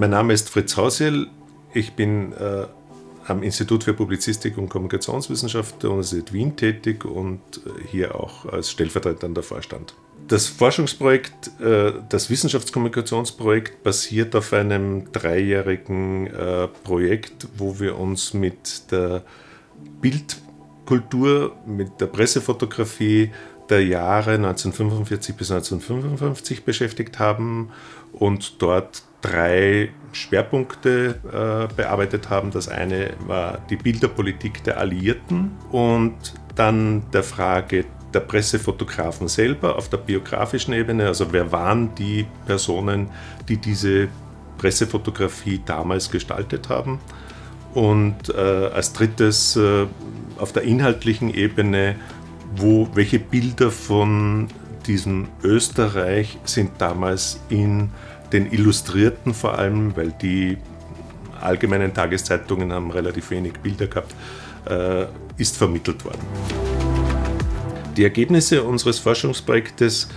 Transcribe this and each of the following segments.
Mein Name ist Fritz Hausiel. Ich bin äh, am Institut für Publizistik und Kommunikationswissenschaft der Universität Wien tätig und äh, hier auch als stellvertretender Vorstand. Das Forschungsprojekt, äh, das Wissenschaftskommunikationsprojekt basiert auf einem dreijährigen äh, Projekt, wo wir uns mit der Bildkultur, mit der Pressefotografie der Jahre 1945 bis 1955 beschäftigt haben und dort drei Schwerpunkte äh, bearbeitet haben. Das eine war die Bilderpolitik der Alliierten und dann der Frage der Pressefotografen selber auf der biografischen Ebene, also wer waren die Personen, die diese Pressefotografie damals gestaltet haben. Und äh, als drittes äh, auf der inhaltlichen Ebene, wo, welche Bilder von diesem Österreich sind damals in den Illustrierten vor allem, weil die allgemeinen Tageszeitungen haben relativ wenig Bilder gehabt, äh, ist vermittelt worden. Die Ergebnisse unseres Forschungsprojektes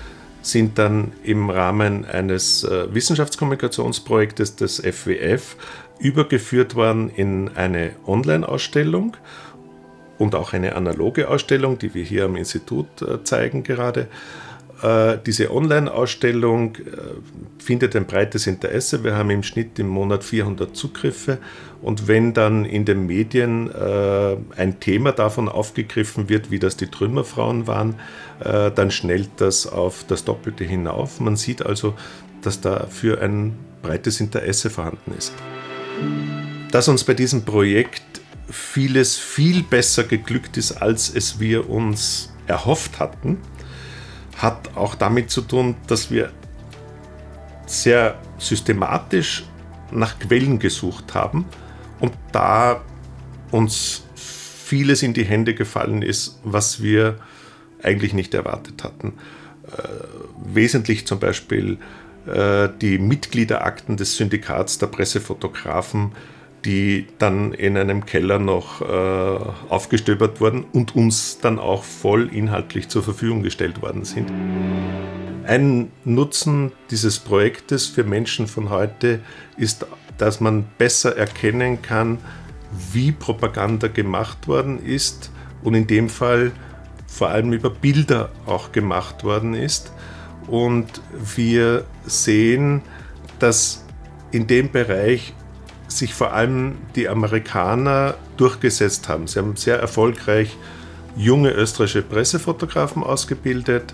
sind dann im Rahmen eines äh, Wissenschaftskommunikationsprojektes des FWF übergeführt worden in eine Online-Ausstellung und auch eine analoge Ausstellung, die wir hier am Institut äh, zeigen gerade. Äh, diese Online-Ausstellung äh, findet ein breites Interesse. Wir haben im Schnitt im Monat 400 Zugriffe. Und wenn dann in den Medien äh, ein Thema davon aufgegriffen wird, wie das die Trümmerfrauen waren, dann schnellt das auf das Doppelte hinauf. Man sieht also, dass dafür ein breites Interesse vorhanden ist. Dass uns bei diesem Projekt vieles viel besser geglückt ist, als es wir uns erhofft hatten, hat auch damit zu tun, dass wir sehr systematisch nach Quellen gesucht haben und da uns vieles in die Hände gefallen ist, was wir eigentlich nicht erwartet hatten. Äh, wesentlich zum Beispiel äh, die Mitgliederakten des Syndikats der Pressefotografen, die dann in einem Keller noch äh, aufgestöbert wurden und uns dann auch voll inhaltlich zur Verfügung gestellt worden sind. Ein Nutzen dieses Projektes für Menschen von heute ist, dass man besser erkennen kann, wie Propaganda gemacht worden ist und in dem Fall vor allem über Bilder auch gemacht worden ist. Und wir sehen, dass in dem Bereich sich vor allem die Amerikaner durchgesetzt haben. Sie haben sehr erfolgreich junge österreichische Pressefotografen ausgebildet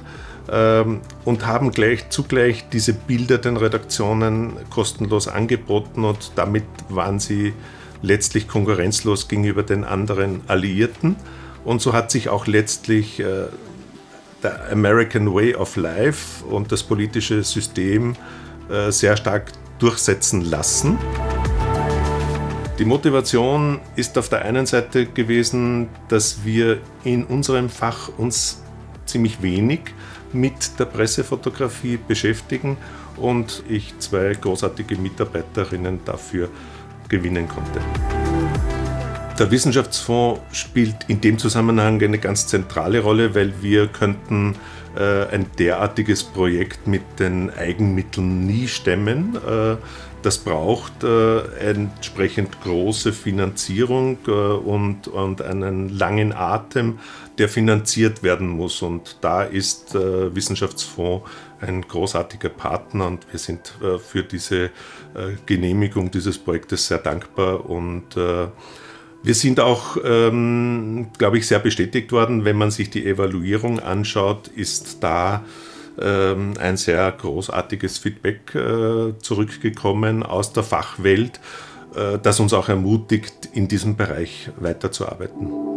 ähm, und haben gleich zugleich diese Bilder den Redaktionen kostenlos angeboten und damit waren sie letztlich konkurrenzlos gegenüber den anderen Alliierten. Und so hat sich auch letztlich äh, der American Way of Life und das politische System äh, sehr stark durchsetzen lassen. Die Motivation ist auf der einen Seite gewesen, dass wir in unserem Fach uns ziemlich wenig mit der Pressefotografie beschäftigen und ich zwei großartige Mitarbeiterinnen dafür gewinnen konnte. Der Wissenschaftsfonds spielt in dem Zusammenhang eine ganz zentrale Rolle, weil wir könnten äh, ein derartiges Projekt mit den Eigenmitteln nie stemmen. Äh, das braucht äh, entsprechend große Finanzierung äh, und, und einen langen Atem, der finanziert werden muss. Und da ist äh, Wissenschaftsfonds ein großartiger Partner und wir sind äh, für diese äh, Genehmigung dieses Projektes sehr dankbar und äh, wir sind auch, ähm, glaube ich, sehr bestätigt worden, wenn man sich die Evaluierung anschaut, ist da ähm, ein sehr großartiges Feedback äh, zurückgekommen aus der Fachwelt, äh, das uns auch ermutigt, in diesem Bereich weiterzuarbeiten.